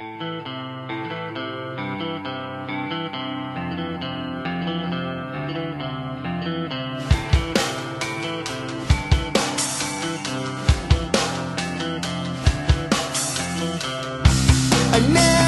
I never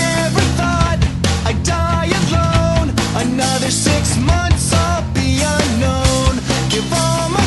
never thought I'd die alone. Another six months, I'll be unknown. Give all my